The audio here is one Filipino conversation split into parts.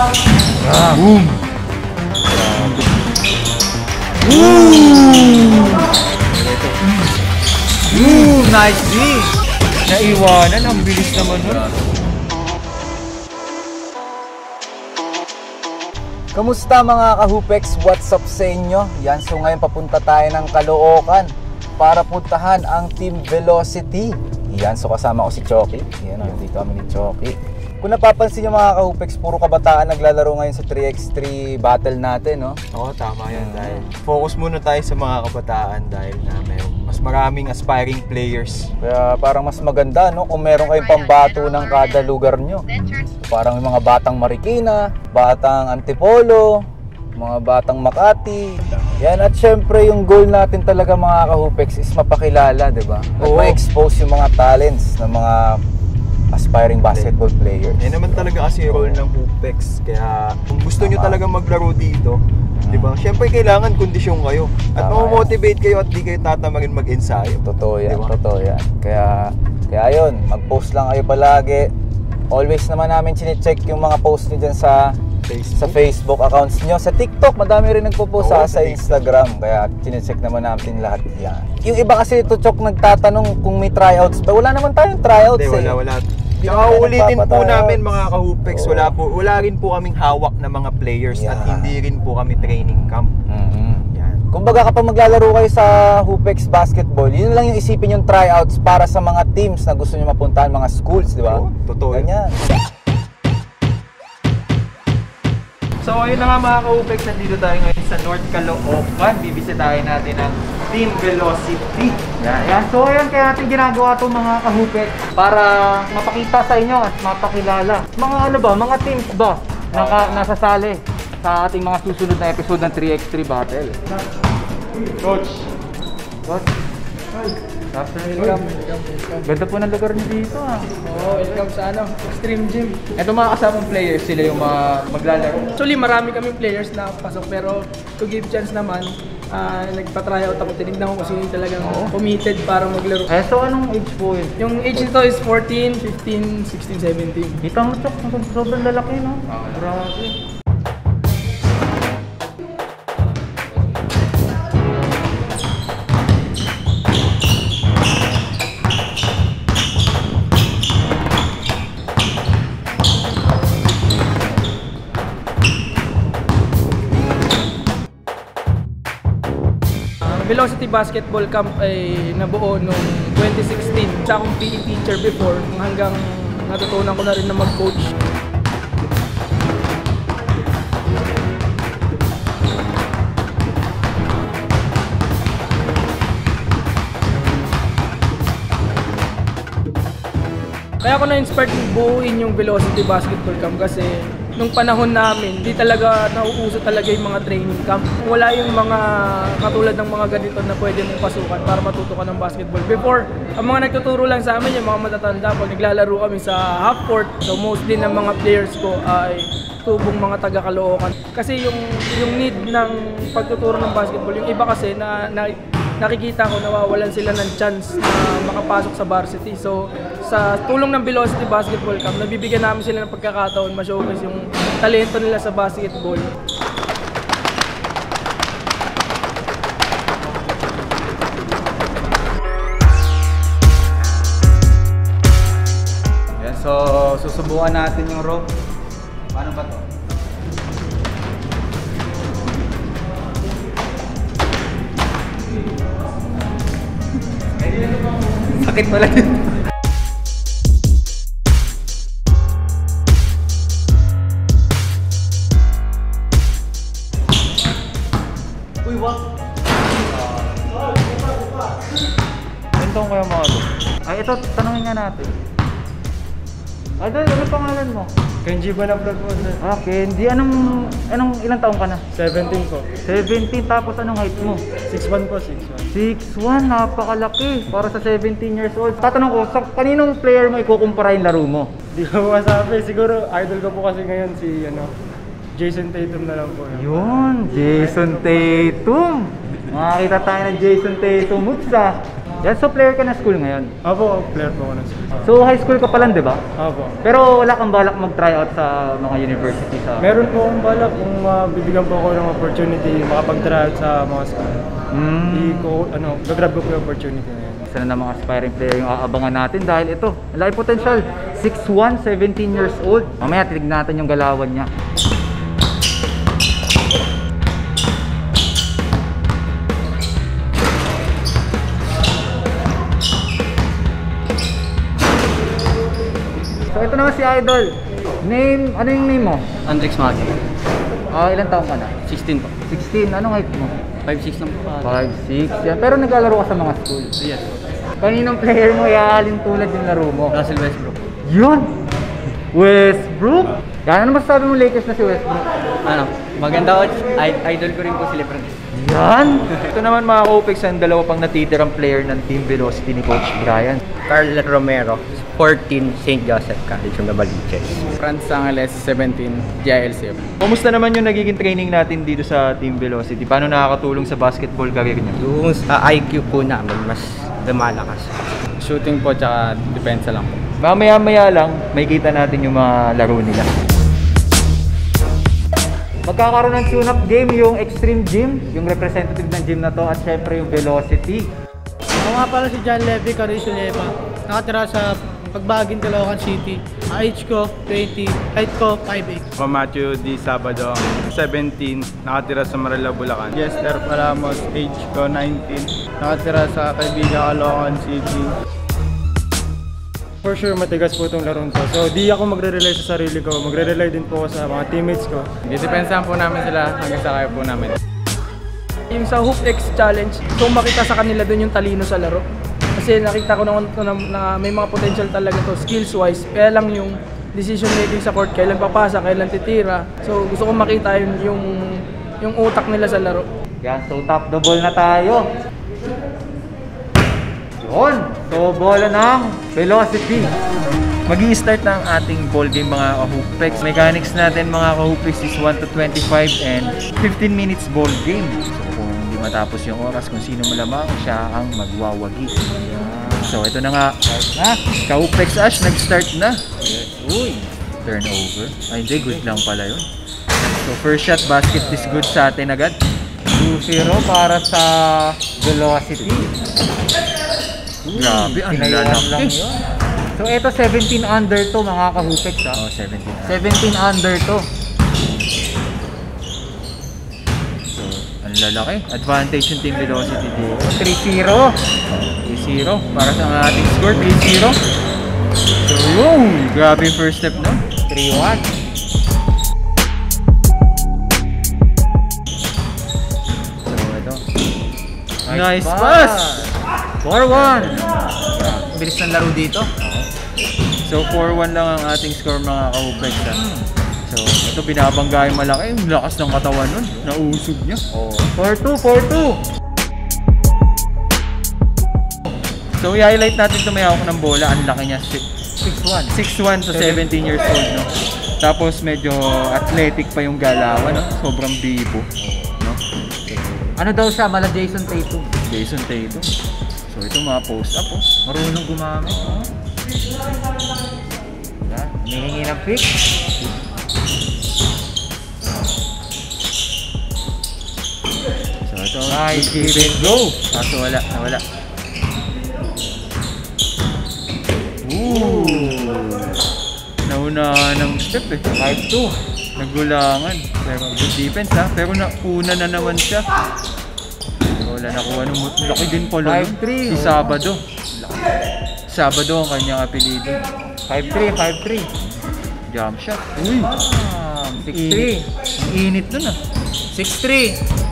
Boom! Boom! Boom! Nice D! Naiwanan, ang bilis naman nun. Kamusta mga kahupex? What's up sa inyo? Yan, so ngayon papunta tayo ng Caloocan para puntahan ang Team Velocity. Yan, so kasama ko si Choki. Yan, nandito kami ni Choki. Kung napapansin nyo mga kahupex, puro kabataan naglalaro ngayon sa 3x3 battle natin, no? Oo, tama yan dahil focus muna tayo sa mga kabataan dahil na may mas maraming aspiring players. Kaya parang mas maganda, no? Kung meron kayong pambato ng kada lugar nyo. Parang yung mga batang Marikina, batang Antipolo, mga batang Makati. Yan, at syempre yung goal natin talaga mga kahupex is mapakilala, di ba? At ma-expose yung mga talents ng mga aspiring basketball players. Yan naman talaga kasi role ng Hoopex. Kaya kung gusto nyo talaga maglaro dito, di ba? Siyempre kailangan kondisyon kayo. At Tama mamotivate kayo at di kayo tatamarin mag-ensayo. Totoo yan, Di ba? totoo yan. Kaya, kaya yun, mag-post lang kayo palagi. Always naman namin chinecheck yung mga post nyo dyan sa Facebook. sa Facebook accounts nyo. Sa TikTok, madami rin nagpo-post Oo, sa, sa. Instagram. Kaya chinecheck naman natin lahat yan. Yung iba kasi ito, Chok, nagtatanong kung may tryouts ba. Wala naman tayong tryouts Hindi, eh. wala, wala. Tsaka ulitin po namin mga ka-Hoopex, Oo. wala, po, wala rin po kaming hawak na mga players at Yeah. hindi rin po kami training camp. Mhm. Yan. Kumbaga kapag maglalaro kayo sa Hoopex Basketball, yun lang yung isipin yung tryouts para sa mga teams na gusto nyo mapuntahan, mga schools, di ba? Oo, totoo yun. So ayun na nga mga ka-Hoopex, nandito tayo ngayon sa North Caloocan. Bibisitahin natin ang Team Velocity. Yan, yan. So ayan kaya natin ginagawa itong mga kahupek para mapakita sa inyo at mapakilala. Mga ano ba, mga teams ba naka, nasasali sa ating mga susunod na episode ng 3x3 Battle. Coach, What? Welcome. Ganda po ng lugar niyo dito ah. Oo, welcome sa ano, Extreme Gym. Ito mga kasamang players, sila yung mga maglalaro. Actually, marami kaming players na pasok pero to give chance naman, ah nagpa-try out ako. Tinignan ko yung talagang committed para maglaro. Eh, so anong age po yun? Yung age nito is 14, 15, 16, 17. Kita mo, Chok, sobrang lalaki, no? Grabe. Velocity Basketball Camp ay nabuo noong 2016. Sa akong PE teacher before hanggang natutunan ko na rin na mag-coach. Kaya ako na-inspired buuin yung Velocity Basketball Camp kasi nung panahon namin, di talaga nauuso talaga yung mga training camp. Wala yung mga katulad ng mga ganito na pwede mong pasukan para matuto ka ng basketball. Before, ang mga nagtuturo lang sa amin, yung mga matatanda, pag naglalaro kami sa half court, so mostly ng mga players ko ay tubong mga taga Caloocan. Kasi yung yung need ng pagtuturo ng basketball, yung iba kasi na, na nakikita ko nawawalan sila ng chance na makapasok sa varsity. So, sa tulong ng Velocity Basketball Camp, nabibigyan namin sila ng pagkakataon ma-showcase yung talento nila sa basketball. So susubukan natin yung rope. Sakit pala yun. Ba na vlog mo? sir? Ah, Candy. Anong, anong ilang taong ka na? 17 po. 17, tapos anong height mo? 6'1 po, 6'1. 6'1, napakalaki. Para sa 17 years old. Tatanong ko, sa kaninong player mo ikukumpara yung laro mo? Di ko masabi. Siguro, idol ko po kasi ngayon si, ano, Jason Tatum na lang po. Yun. Yun, Jason Tatum. Makakita tayo ng Jason Tatum moves ah. Yan, so player ka na school ngayon. Opo, player po ako ng school. So high school ka pa lang, di ba? Opo. Pero wala kang balak mag-try out sa mga university sa... Meron po akong balak kung mabibigyan po ako ng opportunity makapag-try out sa mga school. Mm. Hindi ko, ano, gagrab ko yung opportunity na yan. Isa na ng mga aspiring player yung aabangan natin dahil ito, malaki potential. 6'1", 17 years old. Mamaya tignan natin yung galawan niya. Si Idol. Name, ano yung name mo? Andrix Magi. Ah, ilang taong ka na? 16 po. 16. Anong height mo? 5'6 lang po pa. 5'6". Yan. Pero naglalaro ka sa mga school. Yes. Kaninong player mo iaalin tulad yung laro mo? Russell Westbrook. Yun! Westbrook! Yan, ano masasabi mo Lakers na si Westbrook? Ano, maganda. I- idol ko rin po si Lebron. Yan! Ito naman mga Kopix ang dalawa pang natitirang player ng Team Velocity ni Coach Brian. Carl Romero, 14, St. Joseph College ng Navaliches. Franz Angeles, 17, GILCF. Kumusta naman yung nagiging training natin dito sa Team Velocity? Paano nakakatulong sa basketball career niyo? Yung sa IQ po namin, mas lumalakas. Shooting po, tsaka depensa lang po. Mamaya-maya lang, may kita natin yung mga laro nila. Magkakaroon ng tune-up game yung Extreme Gym, yung representative ng gym na to, at syempre yung Velocity. Ako nga pala si John Levy Carizo Leva. Nakatira sa Pagbagin, Caloocan City. Age ko, 20. Height ko, 5'8". Ako Matthew Di Sabado, 17, nakatira sa Marala, Bulacan. Jester Palamos, age ko 19, nakatira sa Kaibigan, Caloocan City. For sure, matigas po itong laro to. So, di ako magre-rely sa sarili ko. Magre-rely din po ako sa mga teammates ko. Didepensahan po namin sila hanggang sa kaya po namin. Yung sa Hoop X Challenge, kung makita sa kanila doon yung talino sa laro. Kasi nakita ko naman na, na may mga potential talaga to skills wise. Kaya lang yung decision making sa court, kailan papasa, kailan titira. So gusto ko makita yung yung, yung utak nila sa laro. Yan, so top the ball na tayo. Yun! So, bola ng velocity. mag start ang ating ball game mga kahuplex. Mechanics natin mga kahuplex is 1 to 25 and 15 minutes ball game. So, kung matapos yung oras, kung sino malamang, siya ang magwawagi. So, ito na nga. Ha? Kahuplex Ash, nag-start na. Uy! Turnover. Ay, hindi. Good lang pala yun. So, first shot basket is good sa atin agad. 2-0 para sa Velocity. Grabe, ang lalaki. So, ito 17 under to mga kahupek ha. Oh, 17 17 under to. So, ang lalaki. Advantage yung Team Velocity dito. 3-0. 3-0 para sa ating score. 3-0. So, yun. Grabe yung first step no. 3-1. So, ito. Nice, pass! 4-1. Bilis ng laro dito. So 4-1 lang ang ating score mga kahuplex ha. So ito binabangga yung malaki. Yung lakas ng katawan nun. Nausog niya. Oh. 4-2, 4-2. So i-highlight natin ito may hawak ng bola. Ang laki niya. 6'1". 6'1 to 17 years old no. Tapos medyo athletic pa yung galawan no. Sobrang bibo. No? Ano daw siya? Mala Jason Tatum. Jason Tatum. So ito mga post up oh. Marunong gumamit oh. Yan, humihingi ng pick. So ito, nice give and go. Kaso wala, nawala. Ooh! Nauna ng step eh. 5-2. Naggulangan. Pero good defense ha. Pero nauna na naman siya. Pero wala nakuha ng laki din pala. nun. 5-3, Si oh. Sabado. Sabado ang kanyang apelido. 5'3", 5'3". Jump shot. Uy! Ah, 6'3". Init. Ang init nun ah. 6'3".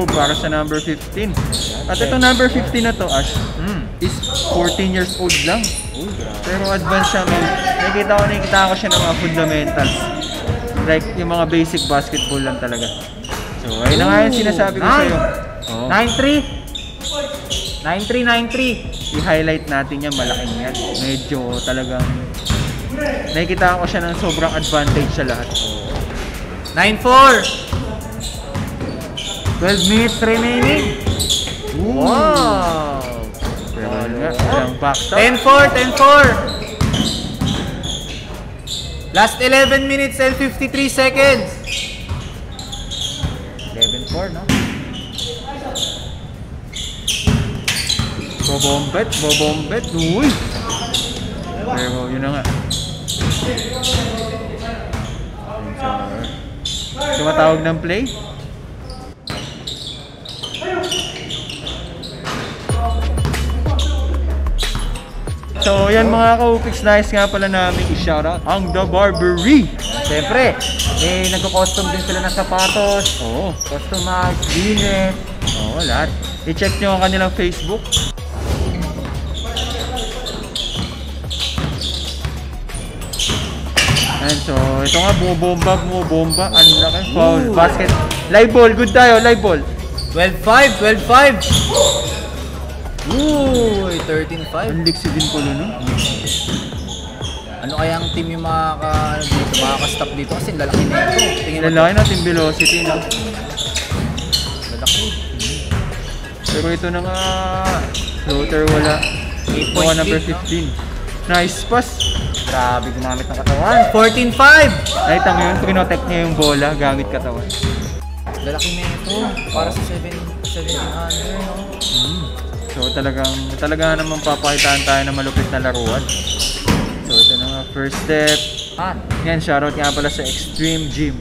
Move para sa number 15. At itong number 15 na to, Ash, Mm. is 14 years old lang. Pero advanced siya, man. Nakikita ko, nakikita ko siya ng mga fundamentals. Like, yung mga basic basketball lang talaga. So, ayun na nga yung sinasabi ko sa'yo. Oh. 9'3". 9393. I-highlight natin yan, malaking yan. Medyo talagang nakikita ko siya ng sobrang advantage sa lahat. 94. 12 minutes remaining. Wow. Pero yun nga, walang backstop. 10-4, 10-4. Last 11 minutes and 53 seconds. 11-4, no? Bobombet, bobombet, uy! Pero yun na nga. Tumatawag ng play? So, yan mga ka-Upix, nice nga pala namin i-shoutout ang The Barbery. Siyempre, eh, nagko-custom din sila ng sapatos, Oo. customized, linis. Oo, lahat. I-check nyo ang kanilang Facebook. And so, ito nga, bumubomba, bumubomba. Ang laki. Foul, basket. Live ball, good tayo, live ball. 12-5, 12-5. Uy, 13-5. Ang liksi din ko no? Ano kaya ang team yung makaka, ano dito, makaka-stop dito? Kasi lalaki na ito. Tingin Lalaki natin velocity, no? lalaki. Pero ito na nga, floater wala. Eight Ito point number lead, no? 15. Nice pass. Grabe gumamit ng katawan. 14-5. Nakita mo yun, pinotect niya yung bola gamit katawan. Lalaki na ito. Para sa 7, 7 under, no? So talagang talaga naman papakitaan tayo ng malupit na laruan. So ito na nga, first step. Ah, Yan, shoutout nga pala sa Extreme Gym.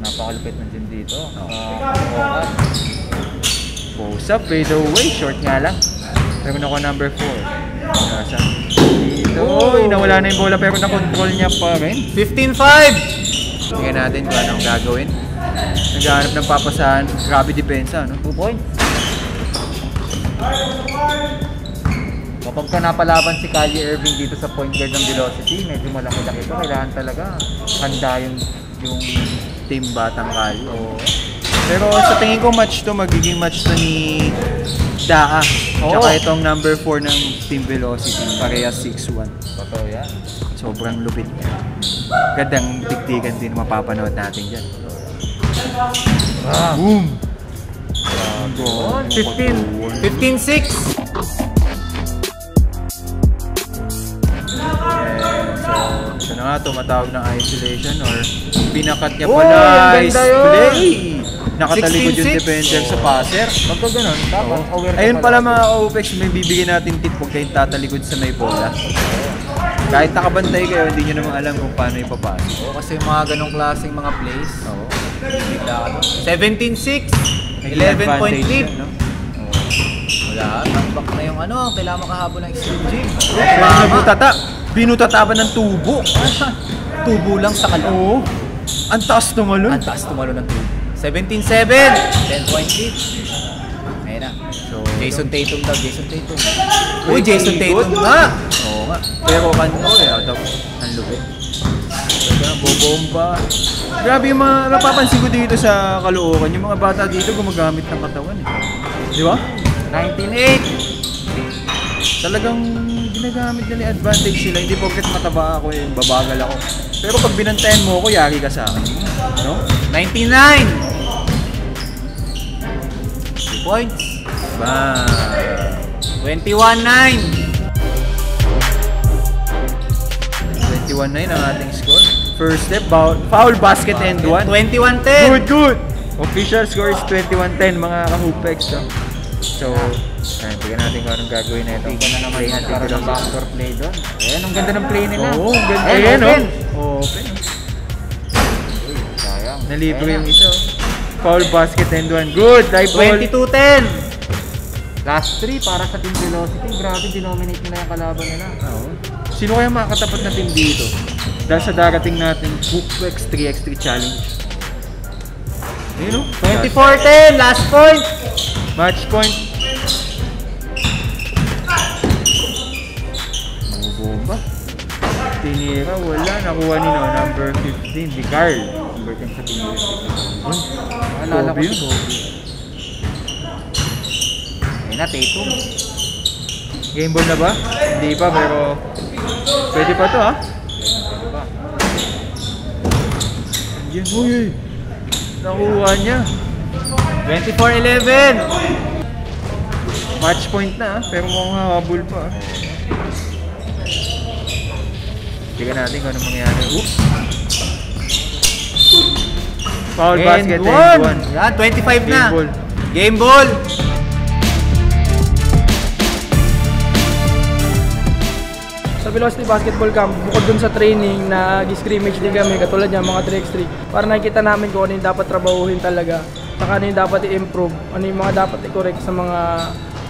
napakalupit ng gym dito. Oh. Ah, Pose up, fade away, short nga lang. Pero ako number 4. Nasa dito. Uy, nawala na yung bola pero na-control niya pa rin. 15-5. Tingnan natin kung anong gagawin. Naghahanap ng papasahan. Grabe depensa, no? 2 points. Kapag ka napalaban si Kanye Irving dito sa point guard ng velocity, medyo malaki-laki ito. Kailangan talaga handa yung, yung Team Batang Kali. Pero sa tingin ko match to, magiging match to ni Daa. Tsaka itong number 4 ng Team Velocity. Parehas 6-1. totoo yan. Sobrang lupit niya. Gandang tiktikan din mapapanood natin dyan. Ah. Boom! 15. 15-6. And so, na nga, tumatawag ng isolation or pinakat niya pala is play. Nakatalikod yung 16-6. defender sa passer. Pagka ganun, dapat aware ka Ayun pala mga OPEX, may bibigyan natin tip huwag kayong tatalikod sa may bola. Kahit nakabantay kayo, hindi nyo naman alam kung paano ipapasok. Oo, kasi yung mga ganong klaseng mga plays, Oo. bigla ka doon. 17-6. Naging 11 point advantage lead. yan, no? Wala, tambak na yung ano, kailangan makahabol ng extreme gym. Pero nabutata, binutataban ng tubo. Tubo lang sa kalo. Oo. Ang taas tumalon. Ang taas tumalo ng tubo. 17-7. 10 point lead. Jason Tatum daw, Jason Tatum. Uy, Jason Tatum nga. Oo nga. Pero kan ko eh, out of ang lupit. Talaga, bobomba. Grabe yung mga napapansin ko dito sa Caloocan, yung mga bata dito gumagamit ng katawan eh. Di ba? 19-8. Talagang ginagamit nila yung advantage sila. Hindi porket mataba ako eh, babagal ako. Pero pag binantayan mo ako, yari ka sa akin. No? 99. 2 points. Ba. 21-9. 21-9 ang ating score. First step, foul, basket and one. 21-10. Good, good! Official score is 21-10 mga ka-hoopex. No? So, ayun, tignan natin kung anong gagawin na ito. Ka na naman Play natin nagkaroon ng backdoor play doon. Ayan, ang ganda ng play nila. Oo, oh, ganda. Ayan, open. oh. Open. Sayang. Nalibre yung isa. oh. Foul basket and one. Good! Dive ball. 22-10. Last 3 para sa Team Velocity. Grabe, dinominate nila yung kalaban nila. Oo. Sino kaya makakatapat na team dito? Dahil sa darating natin Hooplex 3x3 challenge. Ayun o. 24-10. Last point. Match point. Bumba. Tinira, wala. Nakuha ni no, number 15, di Carl. Number 10 sa team Uy, Naalala ko si yun. Na, Tatum. Game ball na ba? Hindi pa, pero pwede pa to ha. Yun, uy. Nakuha niya. 24-11. Match point na ha, pero mukhang habol pa. ah. Tingnan natin kung ano mangyayari. Oops. Foul And basket one. and one. Yan, 25 na. Ball. Game ball. Sa Velocity Basketball Camp, bukod dun sa training, nag-scrimmage din kami, katulad niya, mga 3x3. Para nakikita namin kung ano yung dapat trabahuhin talaga, saka ano yung dapat i-improve, ano yung mga dapat i-correct sa mga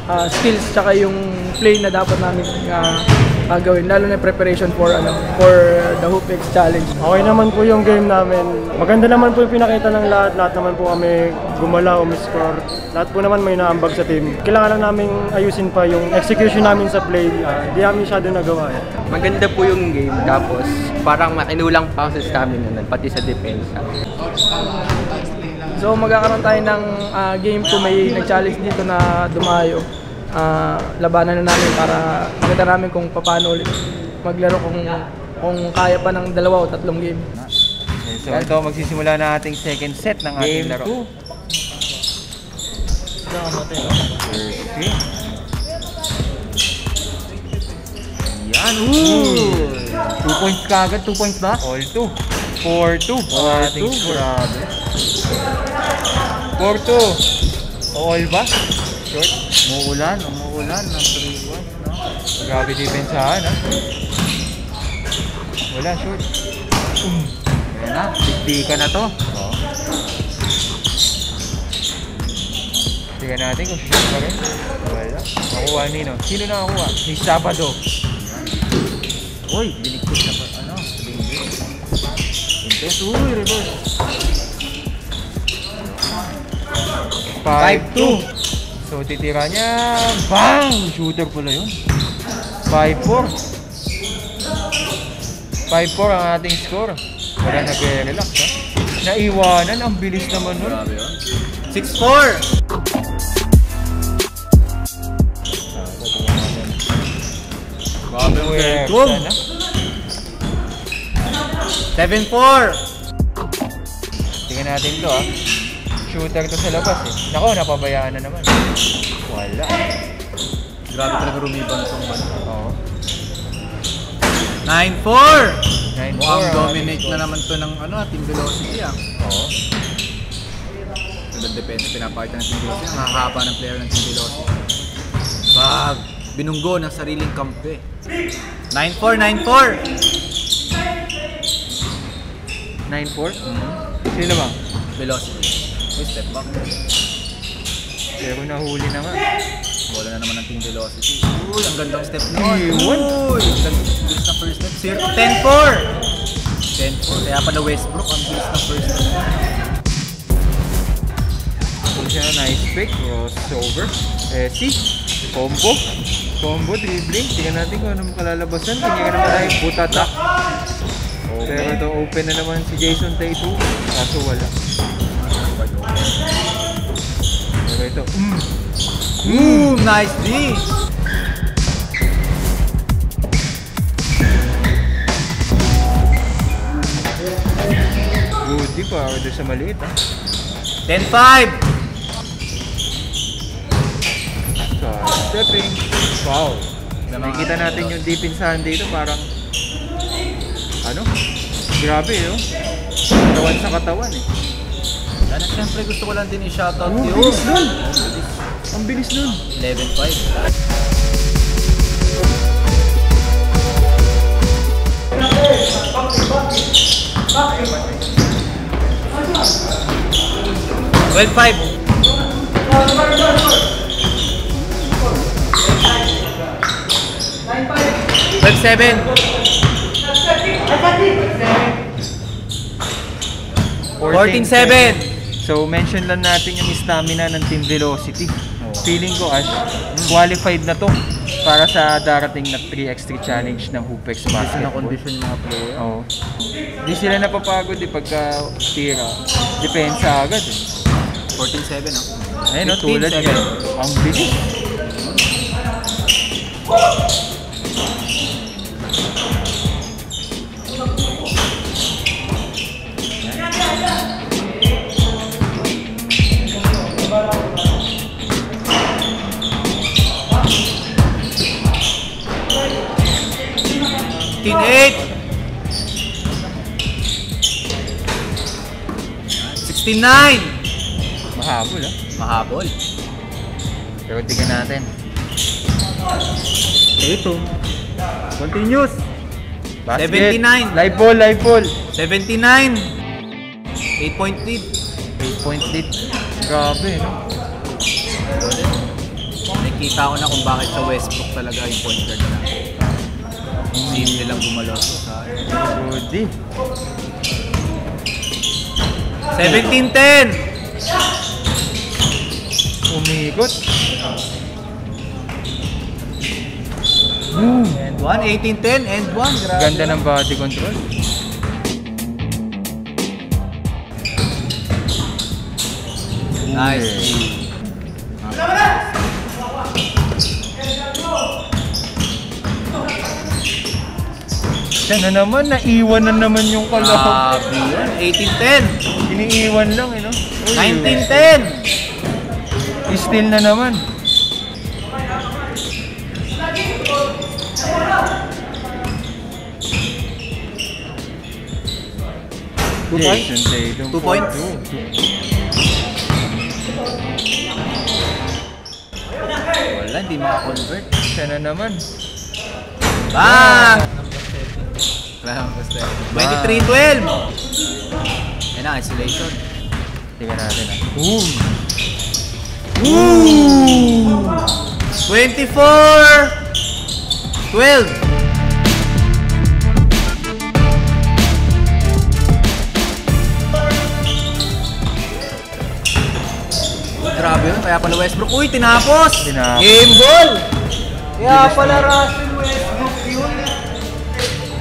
ah, skills, tsaka yung play na dapat namin ah, ah, gawin, lalo na preparation for ano for the Hoop X Challenge. Okay naman po yung game namin. Maganda naman po yung pinakita ng lahat. Lahat naman po kami gumalaw, umiscore. Lahat po naman may naambag sa team. Kailangan lang namin ayusin pa yung execution namin sa play. Ah, Hindi namin masyado nagawa eh. Maganda po yung game. Tapos parang makinulang pa sa stamina nun, pati sa depensa. So magkakaroon tayo ng ah, game kung may nag-challenge dito na dumayo. Ah, labanan na namin para makita namin kung paano ulit maglaro kung kung kaya pa ng dalawa o tatlong game. Okay, so ito magsisimula na ating second set ng ating Game laro. two. Okay. Yan, ooh. 2 points kagad, 2 points ba? All 2. 4-2 ang ating two, score. grabe. 4-2. All ba? Short. Umuulan, umuulan ng 3-1, no? Grabe depensahan ha. Wala, short. Um. Ayan na, tiktika na to. Oh. Tingnan natin kung short pa rin. Wala. Nakuha nino. Sino nakakuha? Si Sabado. Uy, binigkit na pa, ano, binigkit. Intes, uy, reverse. 5-2. So titira niya. Bang! Shooter pala yun. 5-4. 5-4 ang ating score. Wala nag-relax ha. Naiwanan. Ang bilis naman nun. Grabe yun. 6-4! Grabe yung na. 7-4! Tingnan natin to ha. Shooter to sa labas eh. Nako, napabayaan na naman. Wala. Grabe talaga rumibang tong ban. Oo. 9-4! 9-4 Mukhang ang dominate na naman to ng ano, Team Velocity ah. Oo. Ganda depensa pinapakita ng Team Velocity. Ang hahaba ng player ng Team Velocity. Bag! Binunggo ng sariling kampe. 9-4, 9-4! 9-4? Sino ba? Velocity. Uy, step back. Pero nahuli na nga. Bola na naman ng Team Velocity. Uy, ang gandang step nun. Uy, ang ganda- bilis na first step. Zero, 10-4! 10-4. Kaya pala Westbrook, ang bilis na first step. Ito siya, nice pick. Crossover. Eh, si. Combo. Combo, dribbling. Tingnan natin kung anong kalalabasan. Tingnan ka naman ay butata. Pero ito, open na naman si Jason Tatum. Kaso wala. Pero ito, mm, Ooh, nice D! goodie pa. Doon sa maliit, ha. 10-5! So, stepping. Wow. Nakikita natin yung depensahan dito. Parang, ano? Grabe, oh. Katawan sa katawan, eh. Yan, at syempre gusto ko lang din i-shoutout Oh, yun. bilis nun. Ang bilis nun. 11-5. Twelve five. Twelve seven. 14-7. So, mention lang natin yung stamina ng Team Velocity. Feeling ko, Ash, qualified na to para sa darating na 3x3 challenge ng Hoopex Kasi na Basketball. condition yung mga player. Oo. Di sila napapagod eh pagka tira. Depensa agad eh. 14-7 no? Ayun no, 15, tulad seven. niya. Ang bilis. Teen 8. 69. Mahabol ah. Mahabol. Pero tingnan natin. Ito. Continuous. Basket. 79. Live ball, live ball. 79. 8 point lead. 8 point lead. Grabe, no? Nakikita ko na kung bakit sa Westbrook talaga yung point guard na. Simple lang gumalaw sa Goody. 17-10. Umikot. And 1, 18-10, and 1. Grabe. Ganda ng body control. Nice. Siya na naman, naiwan na naman yung kalahok. Grabe yun. 18-10. Iniiwan lang, eh, no? Uy, 19-10. Steal na naman. Two Tatum. Two points? Wala, hindi makakonvert. Siya na naman. Bang! Bang! 23-12. Yan na, isolation. Tingnan natin, ah. Ooh. 24! 12. Grabe yun, kaya pala Westbrook. Uy, tinapos! Tinapos. Game ball! Kaya pala Russell.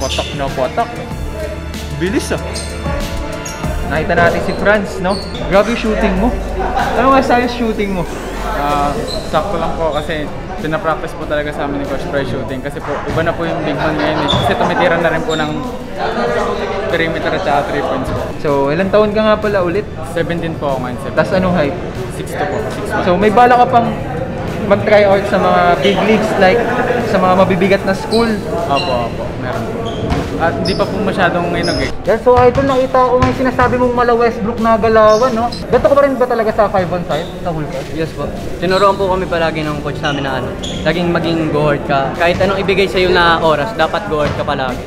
Patak na patak. Bilis ah. Nakita natin si Franz, no? Grabe yung shooting mo. Ano nga sa shooting mo? Ah, sakto lang po kasi pinapractice po talaga sa amin ni Coach Bryce shooting kasi po iba na po yung big man ngayon eh. Kasi tumitira na rin po ng perimeter at saka 3 points po. So, ilang taon ka nga pala ulit? 17 po ako ngayon. Tapos anong height? 6 to po. 6 So, may bala ka pang mag-try out sa mga big leagues like sa mga mabibigat na school. Opo, opo. Meron po. At hindi pa po masyadong ngayon eh. Yan, so idol, nakita ko nga yung sinasabi mong mala Westbrook na galawan, no? Gato ka pa rin ba talaga sa 5 on 5 sa Hulk? Yes po. Tinuruan po kami palagi ng coach namin na ano, laging maging guard ka. Kahit anong ibigay sa'yo na oras, dapat guard ka palagi.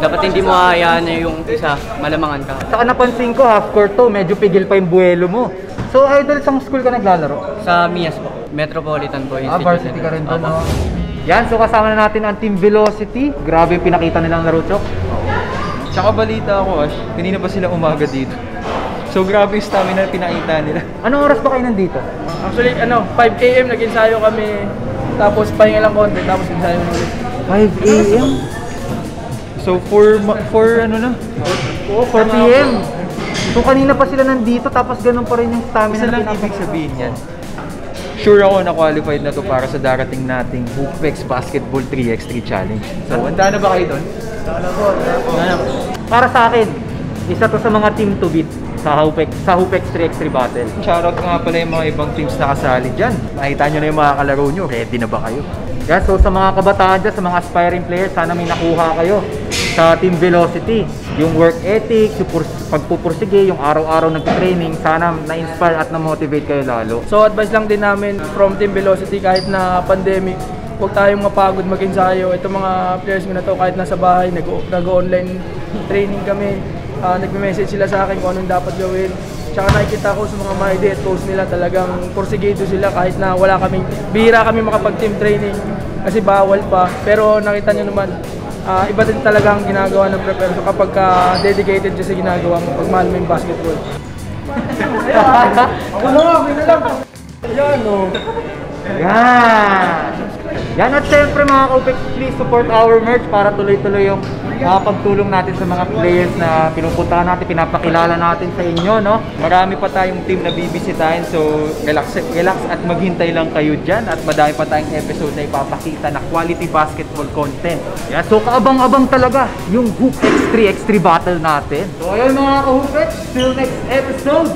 Dapat hindi mo hayaan na yung isa, malamangan ka. Saka napansin ko, half court to, medyo pigil pa yung buwelo mo. So idol, sa school ka naglalaro? Sa MIAS po, Metropolitan po Ah, varsity ka rin doon, no? Yan, so kasama na natin ang Team Velocity. Grabe yung pinakita nilang laro, Chok. Tsaka balita ako, Ash, kanina pa sila umaga dito. So grabe yung stamina na pinakita nila. Anong oras ba kayo nandito? Actually, ano, 5 a.m. nag-ensayo kami. Tapos pahinga lang konti, tapos ensayo ulit. 5 a.m. So 4 4 ano na? 4 p.m. So kanina pa sila nandito tapos ganun pa rin yung stamina Isa na lang ibig sabihin yan. Sure ako na qualified na to para sa darating nating Hooplex Basketball 3x3 Challenge. So, handa na ba kayo doon? Para sa akin, isa to sa mga team to beat sa Hoopex, sa Hoopex 3x3 Battle. Shoutout nga pala yung mga ibang teams na kasali dyan. Nakita nyo na yung mga kalaro nyo. Ready na ba kayo? Yan, so sa mga kabataan dyan, sa mga aspiring players, sana may nakuha kayo sa Team Velocity. Yung work ethic, yung pagpupursige, yung araw-araw nag-training, sana na-inspire at na-motivate kayo lalo. So advice lang din namin from Team Velocity kahit na pandemic, huwag tayong mapagod mag-ensayo. Ito mga players ko na to kahit nasa bahay, nag- nag-online training kami. Ah, nagme-message sila sa akin kung anong dapat gawin. Tsaka nakikita ko sa mga day at post nila talagang porsigido sila kahit na wala kaming, bihira kami makapag-team training kasi bawal pa. Pero nakita nyo naman, ah, iba din talaga ang ginagawa ng prepare. So kapag ka dedicated siya sa ginagawa mo, pagmahal mo yung basketball. Yan! Yan at syempre mga ka-Upex, please support our merch para tuloy-tuloy yung mga pagtulong natin sa mga players na pinupuntahan natin, pinapakilala natin sa inyo, no? Marami pa tayong team na bibisitahin, so relax, relax at maghintay lang kayo dyan at madami pa tayong episode na ipapakita na quality basketball content. Yeah, so kaabang-abang talaga yung Hoop X3 X3 battle natin. So ayun mga ka-Hoopex, till next episode!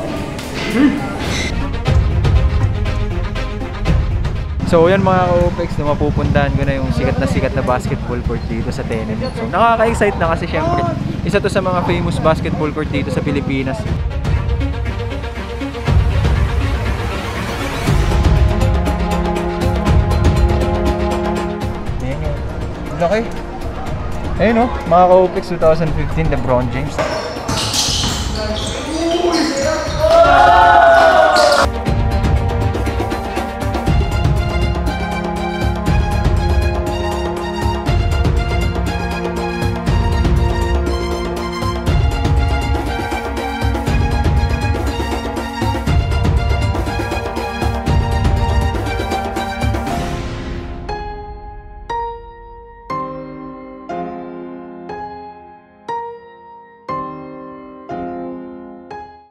So yan mga ka-OPEX, no, mapupuntahan ko na yung sikat na sikat na basketball court dito sa Tenement. So nakaka-excite na kasi syempre, isa to sa mga famous basketball court dito sa Pilipinas. Laki. Ayun no, mga ka-OPEX 2015 LeBron James. Oh!